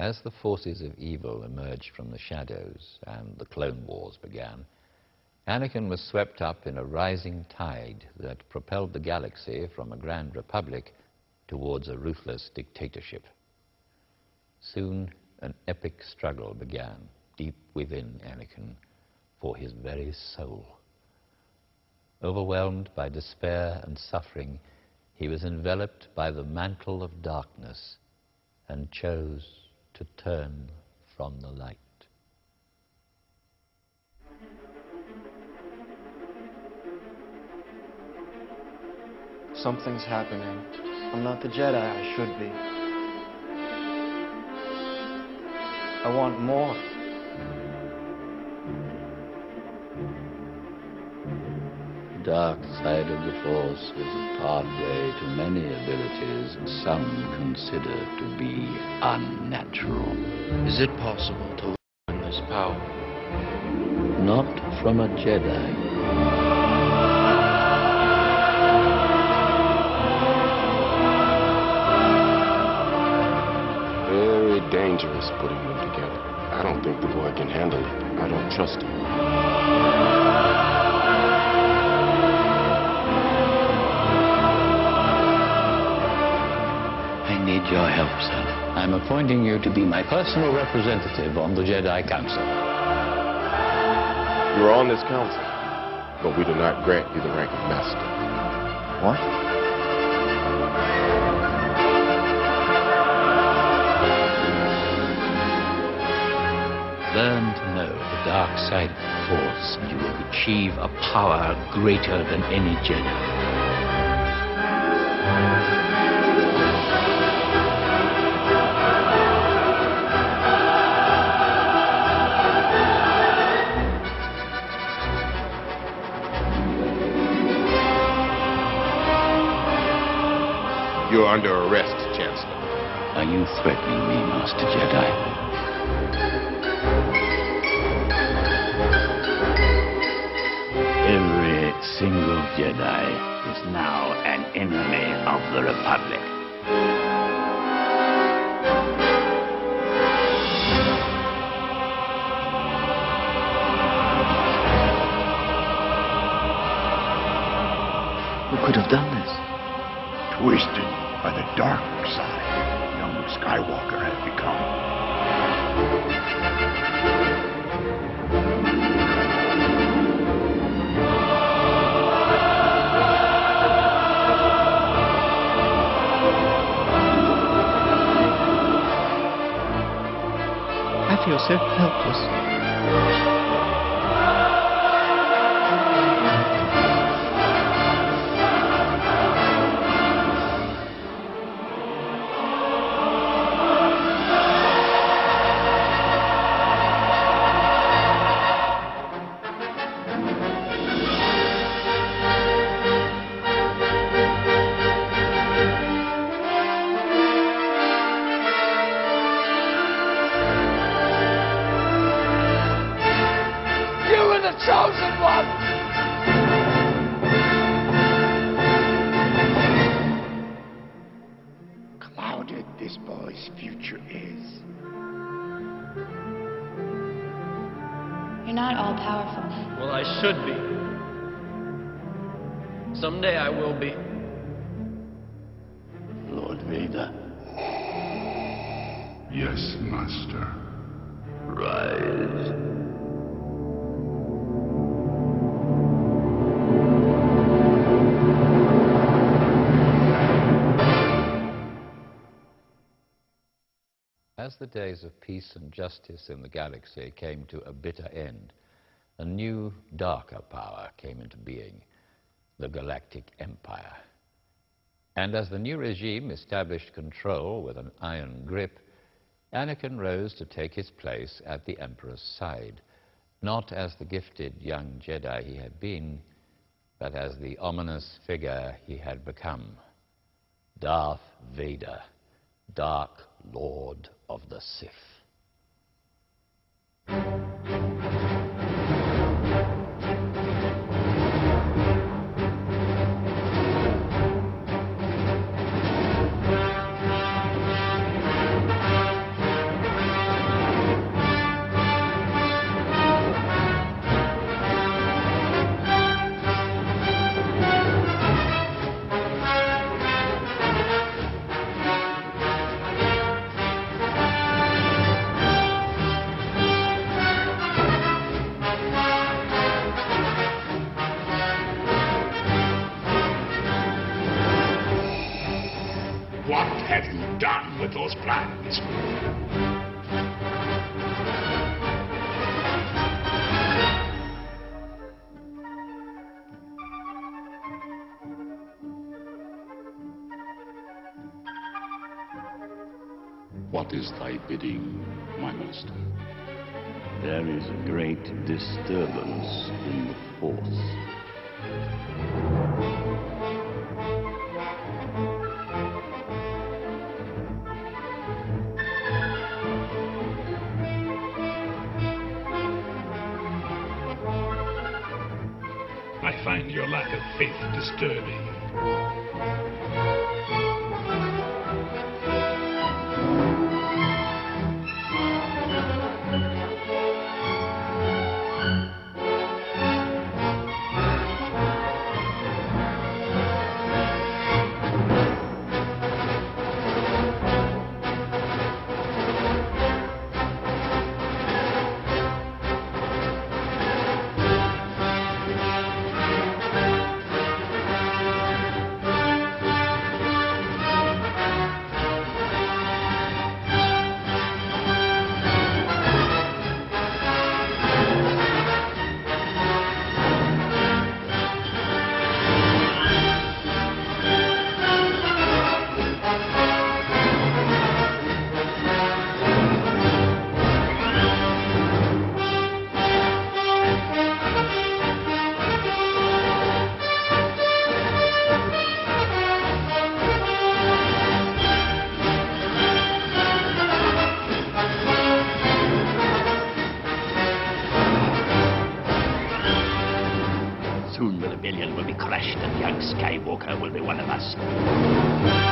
As the forces of evil emerged from the shadows and the Clone Wars began, Anakin was swept up in a rising tide that propelled the galaxy from a grand republic towards a ruthless dictatorship. Soon, an epic struggle began deep within Anakin for his very soul. Overwhelmed by despair and suffering, he was enveloped by the mantle of darkness and chose to turn from the light. Something's happening. I'm not the Jedi I should be. I want more. Dark side of the Force is a pathway to many abilities some consider to be unnatural. Is it possible to learn this power? Not from a Jedi. Very dangerous putting them together. I don't think the boy can handle it. I don't trust him. Your. I'm appointing you to be my personal representative on the Jedi Council. You are on this council, but we do not grant you the rank of master. What? Learn to know the dark side of the Force, and you will achieve a power greater than any Jedi. You're under arrest, Chancellor. Are you threatening me, Master Jedi? Every single Jedi is now an enemy of the Republic. Who could have done this? twisted by the dark side young Skywalker has become. I feel so helpless. Chosen one! Clouded this boy's future is. You're not all powerful. Well, I should be. Someday I will be. Lord Vader, Yes, Master. rise. The days of peace and justice in the galaxy came to a bitter end, a new, darker power came into being, the Galactic Empire. And as the new regime established control with an iron grip, Anakin rose to take his place at the Emperor's side, not as the gifted young Jedi he had been, but as the ominous figure he had become Darth Vader, Dark Lord of the Sith. Followed those plans. What is thy bidding, my master? There is a great disturbance in the Force. Your lack of faith disturbing. And young Skywalker will be one of us.